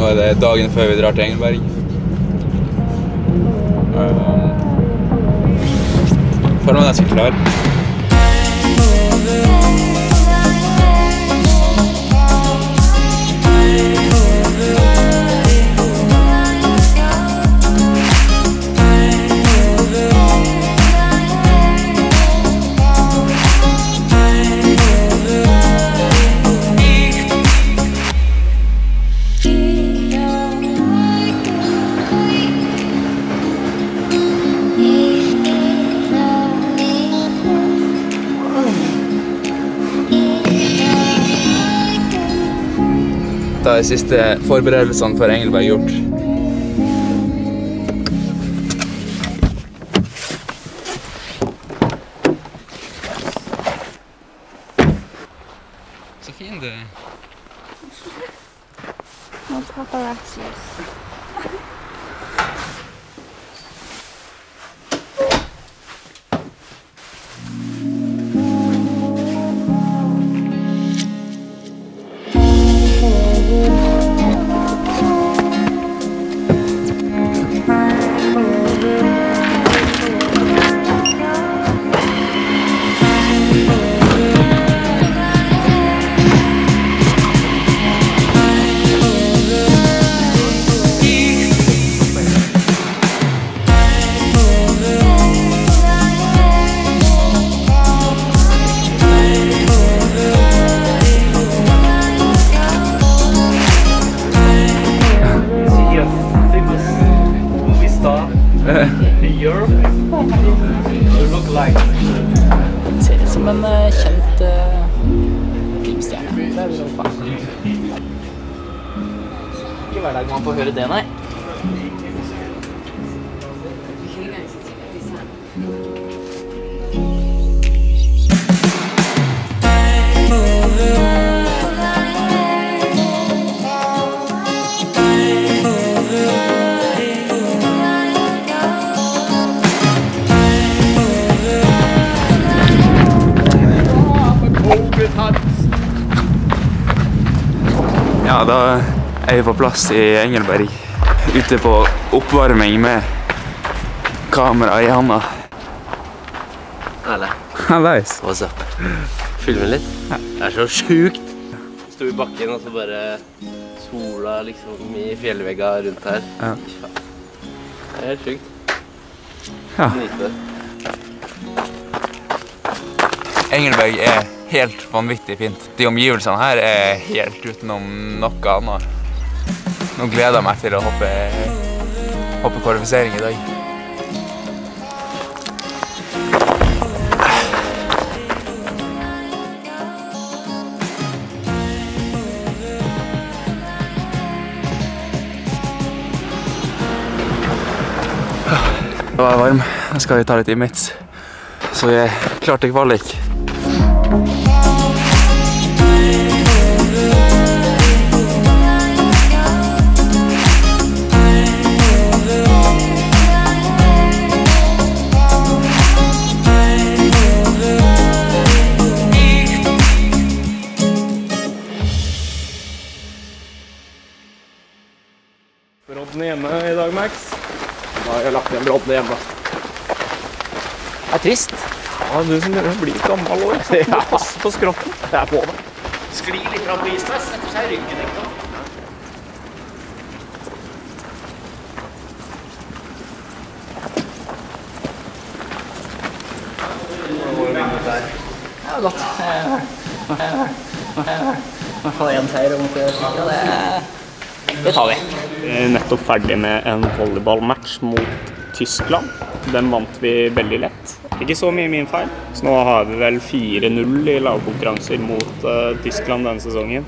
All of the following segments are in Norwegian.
Nå er det dagen før vi drar til Engelberg. Um, føler meg nesten klar. Da er de siste forberedelsene for Engelberg gjort. Så fin du er. Som en eh, kjent uh, filmstjerne. Det Europa. Ikke hver dag man får høre det, nei. Ja, da er vi på plass i Engelberg. Ute på oppvarming med kamera i handa. Herlig. Hallais. What's up? Filme litt? Det er så sjukt. Sto i bakken og så bare sola liksom i fjellvegga rundt her. Ja. Det er helt sjukt. Ja. Nyte det. Engelberg er helt vanvittig fint. De omgivelsene her er helt utenom noe annet. Nå gleder jeg meg til å hoppe, hoppe kvalifisering i dag. Nå er jeg varm. Nå skal ta litt imits. Så vi er klart til kvalik. Jeg brodden hjemme. Det er trist. Ja, du som blir å gammel år. Ja. Pass på skrotten. Jeg er på det. Skli litt fram på isen, setter seg i ryggen. ikke sant? Ja, godt. I hvert fall én seier mot Tyrkia. Det, det tar vi. Vi nettopp ferdig med en volleyballmatch mot Tyskland. Den vant vi veldig lett. Ikke så mye min feil. Så nå har vi vel 4-0 i lagkonkurranser mot uh, Tyskland denne sesongen.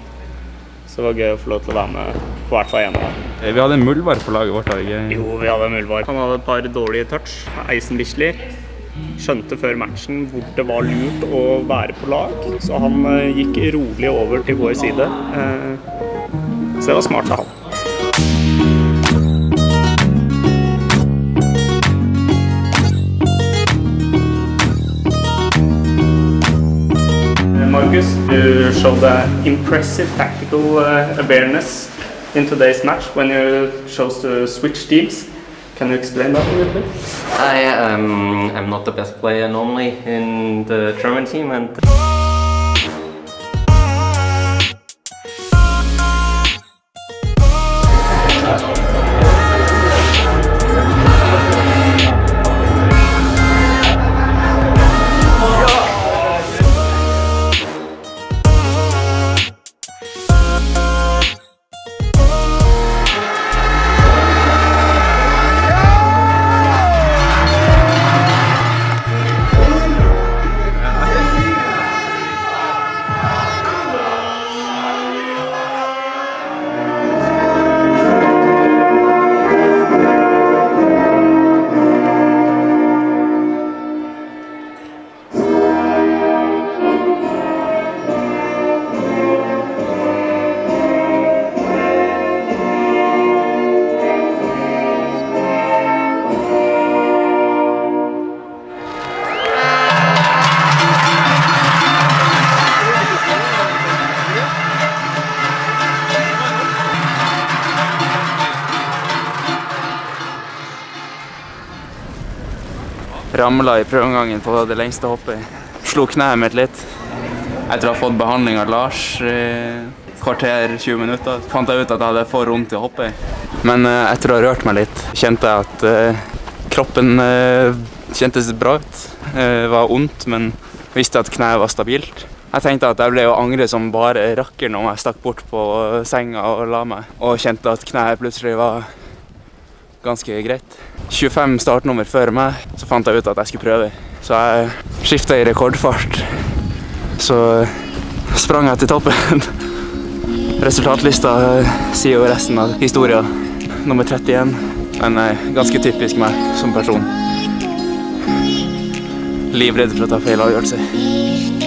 Så det var gøy å få lov til å være med på hvert fall én av dem. Vi hadde en muldvarp på laget vårt. ikke? Jo, vi hadde en Mulvar. Han hadde et par dårlige touch. Eisen Bisley skjønte før matchen hvor det var lurt å være på lag, så han eh, gikk rolig over til vår side. Eh, så det var smart av han. Marcus, du showed a impressive tactical uh, awareness in today's match when you chose to switch teams. Can you explain that a little bit? I um, am not the best player normally in the German team, and Ramla i prøveomgangen på det lengste hoppet. Slo kneet mitt litt. Etter å ha fått behandling av Lars i kvarter, 20 minutter, fant jeg ut at jeg hadde for vondt til å hoppe. Men eh, etter å ha rørt meg litt, kjente jeg at eh, kroppen eh, kjentes bra ut. Det var vondt, men visste at kneet var stabilt. Jeg tenkte at jeg ble å angre som bare rakker når jeg stakk bort på senga og la meg, og kjente at kneet plutselig var ganske greit. 25 startnummer før meg, så fant jeg ut at jeg skulle prøve. Så jeg skifta i rekordfart. Så sprang jeg til toppen. Resultatlista sier jo resten av historien. Nummer 31. Men eh, ganske typisk meg som person. Livredd for å ta feil avgjørelse.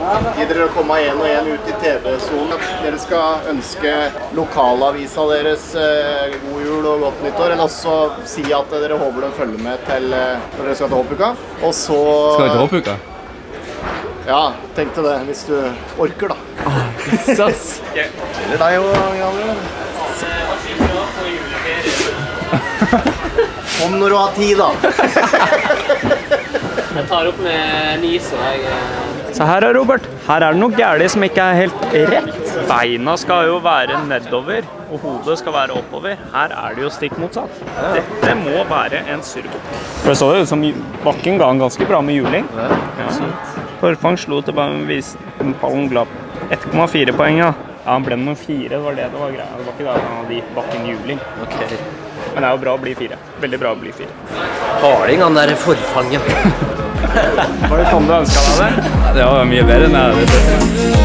Gidder dere å komme én og én ut i TV-sonen? Dere skal ønske lokalavisa deres eh, god jul og godt nyttår. Eller også si at dere håper de følger med til eh, når dere skal til hoppuka. Og så Skal vi til hoppuka? Ja, tenk til det hvis du orker, da. Eller deg òg, Gabriel. Kom når du har tid, da. Jeg tar opp med Nise. Jeg, Så her er Robert. Her er det noe gærlig som ikke er helt rett. Beina skal jo være nedover, og hodet skal være oppover. Her er det jo stikk motsatt. Dette må være en surrebukk. For det så jo ut som bakken ga han ganske bra med juling. Ja. Forfang slo tilbake pallen glapp. 1,4 poeng, ja. Ja, Han ble nummer fire, det var det det var greia. Det var ikke det han hadde gitt bakken juling. Men det er jo bra å bli fire. Veldig bra å bli fire. harding, han der forfangen. Var det sånn du ønska deg det? Det var mye bedre enn jeg hadde.